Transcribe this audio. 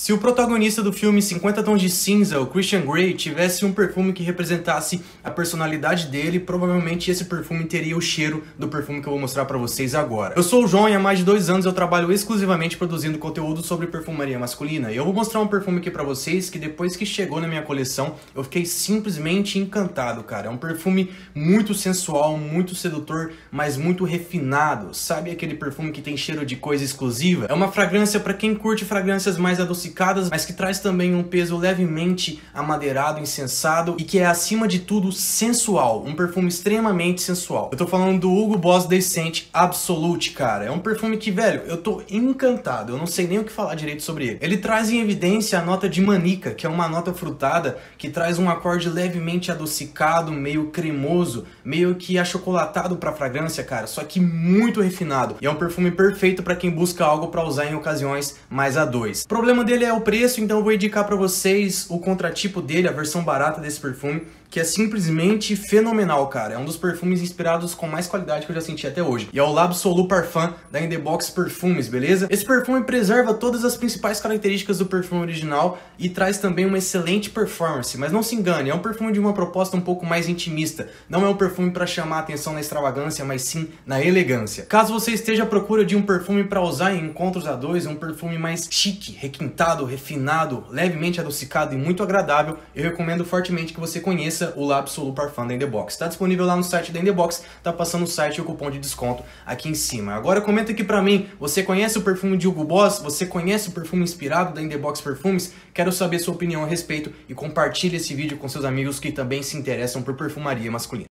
Se o protagonista do filme 50 Tons de Cinza, o Christian Grey, tivesse um perfume que representasse a personalidade dele, provavelmente esse perfume teria o cheiro do perfume que eu vou mostrar pra vocês agora. Eu sou o João e há mais de dois anos eu trabalho exclusivamente produzindo conteúdo sobre perfumaria masculina. E eu vou mostrar um perfume aqui pra vocês que depois que chegou na minha coleção, eu fiquei simplesmente encantado, cara. É um perfume muito sensual, muito sedutor, mas muito refinado. Sabe aquele perfume que tem cheiro de coisa exclusiva? É uma fragrância para quem curte fragrâncias mais adocicadas adocicadas, mas que traz também um peso levemente amadeirado, insensado e que é acima de tudo sensual, um perfume extremamente sensual. Eu tô falando do Hugo Boss Decent Absolute, cara. É um perfume que, velho, eu tô encantado. Eu não sei nem o que falar direito sobre ele. Ele traz em evidência a nota de manica, que é uma nota frutada que traz um acorde levemente adocicado, meio cremoso, meio que achocolatado pra fragrância, cara, só que muito refinado. E é um perfume perfeito para quem busca algo para usar em ocasiões mais a dois. O problema dele é o preço, então eu vou indicar para vocês o contratipo dele, a versão barata desse perfume, que é simplesmente fenomenal, cara. É um dos perfumes inspirados com mais qualidade que eu já senti até hoje. E é o L'Absolu Parfum da Indebox Perfumes, beleza? Esse perfume preserva todas as principais características do perfume original e traz também uma excelente performance. Mas não se engane, é um perfume de uma proposta um pouco mais intimista. Não é um perfume para chamar a atenção na extravagância, mas sim na elegância. Caso você esteja à procura de um perfume para usar em encontros a dois, um perfume mais chique, requintado, refinado, levemente adocicado e muito agradável, eu recomendo fortemente que você conheça o L'Absolu Parfum da Indebox. Está disponível lá no site da Indebox, tá passando o site e o cupom de desconto aqui em cima. Agora comenta aqui pra mim, você conhece o perfume de Hugo Boss? Você conhece o perfume inspirado da Indebox Perfumes? Quero saber sua opinião a respeito e compartilhe esse vídeo com seus amigos que também se interessam por perfumaria masculina.